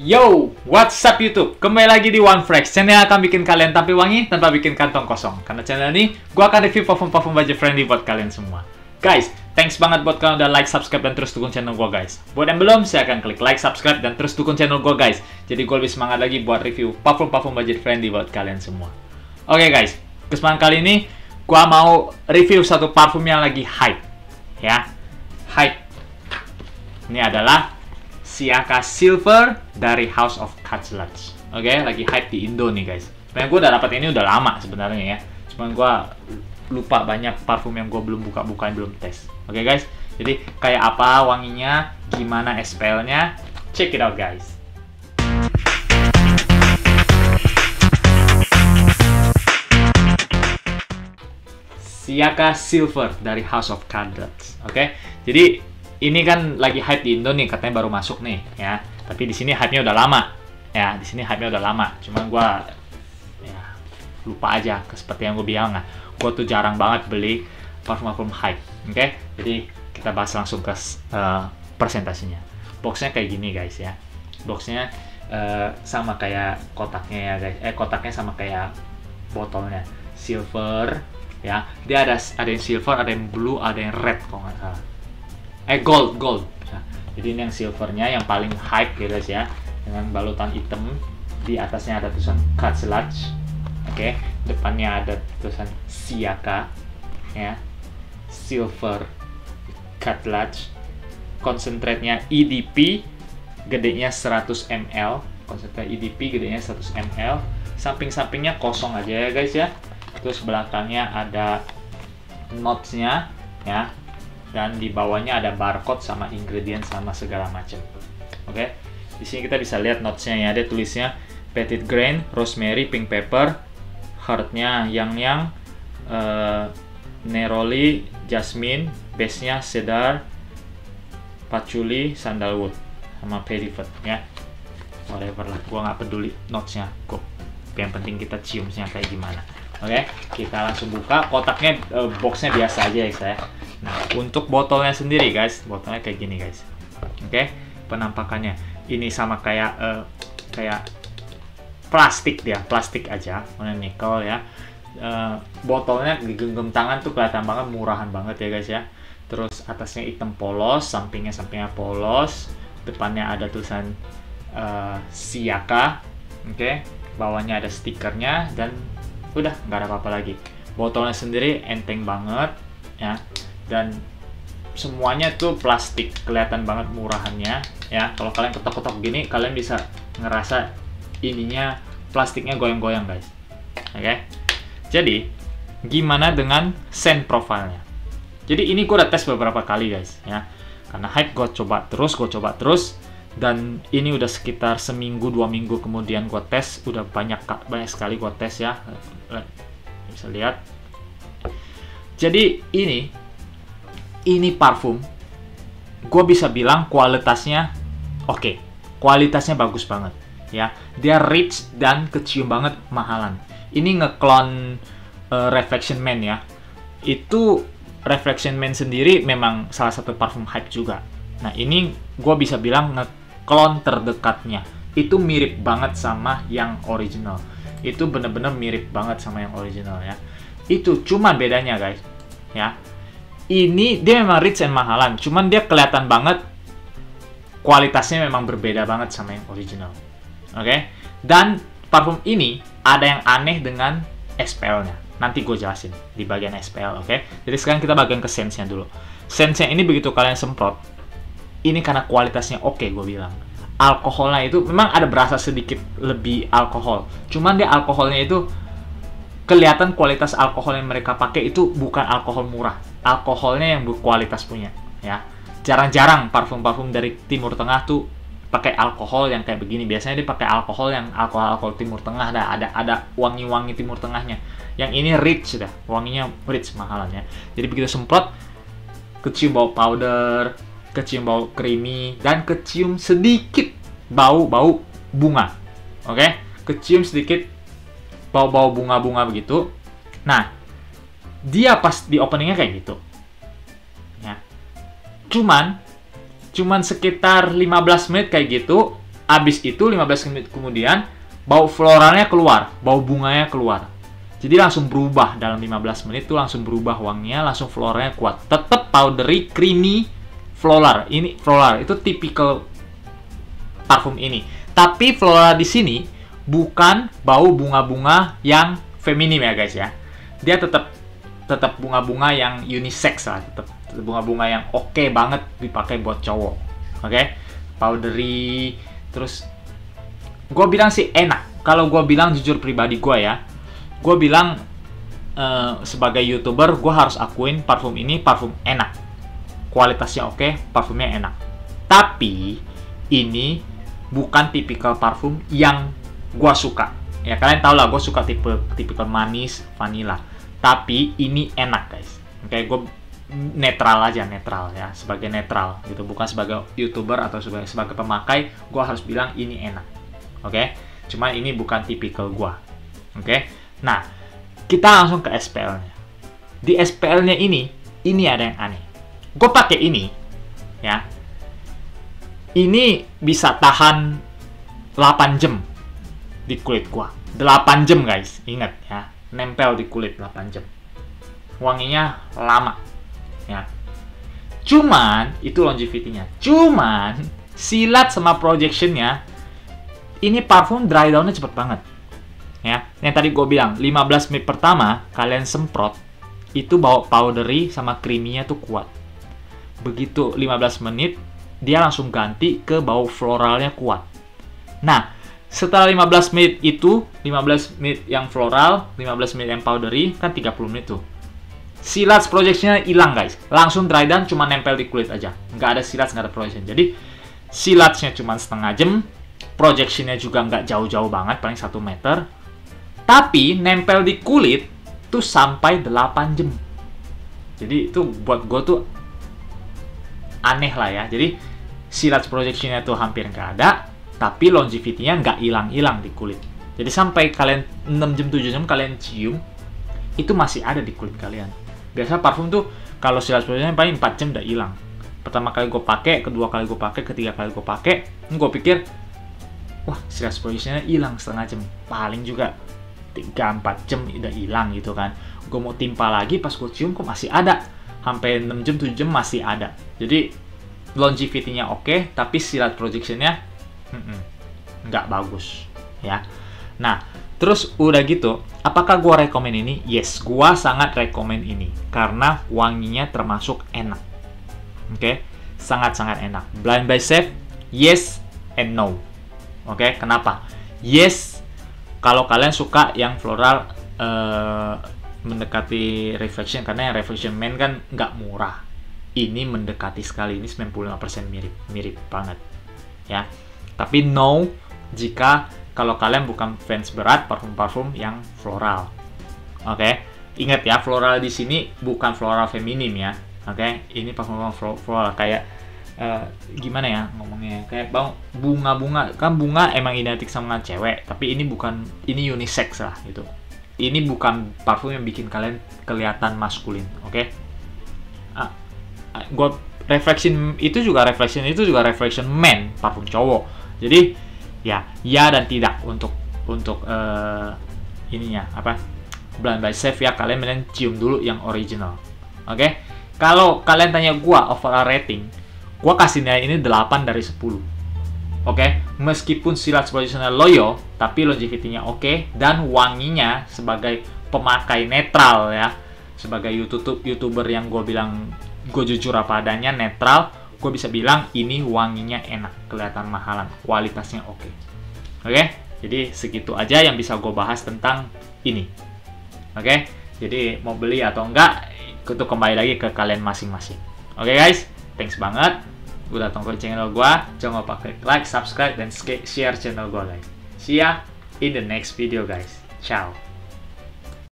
Yo, what's up YouTube? Kembali lagi di One Fresh, channel yang akan bikin kalian tampil wangi tanpa bikin kantong kosong. Karena channel ini, gue akan review parfum-parfum budget friendly buat kalian semua. Guys, thanks banget buat kalian udah like, subscribe, dan terus dukung channel gue guys. Buat yang belum, saya akan klik like, subscribe, dan terus dukung channel gue guys. Jadi gue lebih semangat lagi buat review parfum-parfum budget friendly buat kalian semua. Oke guys, kesempatan kali ini, gue mau review satu parfum yang lagi hype. Ya, hype. Ini adalah Siaka Silver dari House of Katzelats. Oke, okay, lagi hype di Indo nih guys. Sebenarnya gue udah dapat ini udah lama sebenarnya ya. Cuman gue lupa banyak parfum yang gue belum buka-bukain belum tes. Oke okay, guys, jadi kayak apa wanginya, gimana SPL-nya, check it out guys. Siaka Silver dari House of Katzelats. Oke, okay? jadi ini kan lagi hype di Indo nih, katanya baru masuk nih, ya. Tapi di sini hype-nya udah lama. Ya, di sini hype-nya udah lama. Cuma gua ya lupa aja seperti yang gue bilang lah. Gue tuh jarang banget beli parfum-parfum hype. Oke? Okay? Jadi kita bahas langsung ke uh, presentasinya. Boxnya kayak gini guys ya. Boxnya uh, sama kayak kotaknya ya guys. Eh kotaknya sama kayak botolnya. Silver ya. Dia ada ada yang silver, ada yang blue, ada yang red kalau nggak salah eh gold gold. Jadi ini yang silvernya yang paling hype ya guys ya. Dengan balutan hitam. Di atasnya ada tulisan Katzelach oke okay. depannya ada tulisan Siaka ya. Silver Katzelach konsentratnya EDP gedenya 100 ml konsentrat EDP gedenya 100 ml samping-sampingnya kosong aja ya guys ya. Terus belakangnya ada notesnya ya dan di bawahnya ada barcode sama ingredient sama segala macam. Oke. Okay? Di sini kita bisa lihat notesnya ya, ada tulisnya petit grain, rosemary, pink pepper, heartnya yang yang uh, neroli, jasmine, base-nya cedar, patchouli, sandalwood sama perivet ya. Whatever lah, gua nggak peduli notesnya kok. Yang penting kita ciumnya kayak gimana. Oke, okay? kita langsung buka. Kotaknya, uh, boxnya biasa aja ya saya. Nah, untuk botolnya sendiri guys, botolnya kayak gini guys. Oke, okay? penampakannya ini sama kayak uh, kayak plastik dia, plastik aja, warna nikel ya. Uh, botolnya digenggam tangan tuh kelihatan banget murahan banget ya guys ya. Terus atasnya hitam polos, sampingnya sampingnya polos, depannya ada tulisan uh, Siaka, oke. Okay? Bawahnya ada stikernya dan udah nggak ada apa-apa lagi. Botolnya sendiri enteng banget ya dan semuanya tuh plastik kelihatan banget murahannya ya. Kalau kalian ketok-ketok gini kalian bisa ngerasa ininya plastiknya goyang-goyang guys. Oke? Okay? jadi gimana dengan scent profilnya jadi ini gue udah tes beberapa kali guys ya. Karena hype gue coba terus gue coba terus dan ini udah sekitar seminggu dua minggu kemudian gue tes. Udah banyak banyak sekali gue tes ya. Bisa lihat. Jadi ini ini parfum, gue bisa bilang kualitasnya oke, okay. kualitasnya bagus banget, ya. Dia rich dan kecium banget mahalan. Ini ngeklon uh, Reflection Man ya. Itu Reflection Man sendiri memang salah satu parfum hype juga. Nah ini gue bisa bilang ngeklon terdekatnya. Itu mirip banget sama yang original. Itu bener-bener mirip banget sama yang original ya. Itu cuma bedanya guys, ya ini dia memang rich and mahalan, cuman dia kelihatan banget kualitasnya memang berbeda banget sama yang original. Oke? Okay? Dan parfum ini ada yang aneh dengan SPL-nya. Nanti gue jelasin di bagian SPL, oke? Okay? Jadi sekarang kita bagian ke sense-nya dulu. Sense-nya ini begitu kalian semprot, ini karena kualitasnya oke okay, gue bilang. Alkoholnya itu memang ada berasa sedikit lebih alkohol. Cuman dia alkoholnya itu kelihatan kualitas alkohol yang mereka pakai itu bukan alkohol murah. Alkoholnya yang berkualitas punya ya. Jarang-jarang parfum-parfum dari Timur Tengah tuh pakai alkohol yang kayak begini. Biasanya dia pakai alkohol yang alkohol alkohol Timur Tengah dah ada ada wangi-wangi Timur Tengahnya. Yang ini rich dah wanginya rich mahalannya. Jadi begitu semprot kecium bau powder kecium bau creamy dan kecium sedikit bau bau bunga oke? Okay? kecium sedikit bau-bau bunga-bunga begitu nah dia pas di openingnya kayak gitu ya cuman cuman sekitar 15 menit kayak gitu abis itu 15 menit kemudian bau floralnya keluar, bau bunganya keluar. Jadi langsung berubah dalam 15 menit tuh langsung berubah wanginya, langsung floralnya kuat. Tetap powdery, creamy, floral. Ini floral itu tipikal parfum ini. Tapi floral di sini bukan bau bunga-bunga yang feminim ya guys ya. Dia tetap tetap bunga-bunga yang unisex lah, tetap bunga-bunga yang oke okay banget dipakai buat cowok. Oke? Okay? Powdery terus gue bilang sih enak. Kalau gue bilang jujur pribadi gue ya, gue bilang uh, sebagai youtuber gue harus akuin parfum ini parfum enak kualitasnya oke okay, parfumnya enak tapi ini bukan tipikal parfum yang gue suka ya kalian tau lah gue suka tipe tipikal manis vanilla tapi ini enak guys oke gue netral aja netral ya sebagai netral gitu bukan sebagai youtuber atau sebagai sebagai pemakai gue harus bilang ini enak oke okay? cuma ini bukan tipikal gue oke? Nah, kita langsung ke SPL-nya. Di SPL-nya ini, ini ada yang aneh. Gue pakai ini, ya. Ini bisa tahan 8 jam di kulit gua. 8 jam guys, ingat ya. Nempel di kulit 8 jam. Wanginya lama, ya. Cuman, itu longevity-nya. Cuman, silat sama projectionnya, ini parfum dry down-nya cepet banget ya yang tadi gue bilang 15 menit pertama kalian semprot itu bawa powdery sama creamy-nya tuh kuat begitu 15 menit dia langsung ganti ke bau floralnya kuat nah setelah 15 menit itu 15 menit yang floral 15 menit yang powdery kan 30 menit tuh. Silat projection hilang guys. Langsung dry down cuma nempel di kulit aja. Nggak ada silat nggak ada projection. Jadi silatnya cuma setengah jam projectionnya juga nggak jauh-jauh banget paling satu meter. Tapi nempel di kulit tuh sampai 8 jam. Jadi itu buat gue tuh aneh lah ya. Jadi silat projectionnya tuh hampir nggak ada, tapi longevity-nya nggak hilang-hilang di kulit. Jadi sampai kalian 6 jam 7 jam kalian cium, itu masih ada di kulit kalian. Biasa parfum tuh kalau silat projectionnya paling 4 jam udah hilang. Pertama kali gue pakai, kedua kali gue pakai, ketiga kali gue pakai, gue pikir, wah silat projectionnya hilang setengah jam. Paling juga 3-4 jam udah hilang gitu kan gue mau timpa lagi pas gue cium kok masih ada sampai 6 jam 7 jam masih ada jadi longevity-nya oke okay, tapi silat projectionnya nggak bagus ya. Nah terus udah gitu apakah gue rekomend ini? Yes gue sangat rekomend ini karena wanginya termasuk enak. Oke? Okay? sangat-sangat enak. Blind by safe yes and no. Oke? Okay? kenapa? Yes kalau kalian suka yang floral uh, mendekati reflection karena yang reflection man kan nggak murah. Ini mendekati sekali ini 95% mirip mirip banget ya. Tapi no jika kalau kalian bukan fans berat parfum-parfum yang floral. Oke? Okay? ingat ya floral di sini bukan floral feminim ya. Oke? Okay? ini parfum floral. Kayak uh, gimana ya ngomongnya? Kayak bunga-bunga. Kan bunga emang identik sama cewek tapi ini bukan ini unisex lah gitu. Ini bukan parfum yang bikin kalian kelihatan maskulin oke? Okay? uh, uh, gue reflection itu juga reflection itu juga reflection man parfum cowok. Jadi ya ya dan tidak untuk untuk uh, ininya apa blind by safe ya kalian mending cium dulu yang original oke okay? kalau kalian tanya gua overall rating Gua kasih nilai ini 8 dari 10. Oke, okay? meskipun silat positional loyo, tapi longevity-nya oke okay, dan wanginya sebagai pemakai netral ya, sebagai YouTube youtuber yang gue bilang gue jujur apa adanya netral, gue bisa bilang ini wanginya enak, kelihatan mahalan, kualitasnya oke. Okay. Oke, okay? jadi segitu aja yang bisa gue bahas tentang ini. Oke, okay? jadi mau beli atau enggak, itu kembali lagi ke kalian masing-masing. Oke okay, guys, thanks banget udah ke channel gua jangan lupa klik like subscribe dan share channel gua guys see ya in the next video guys ciao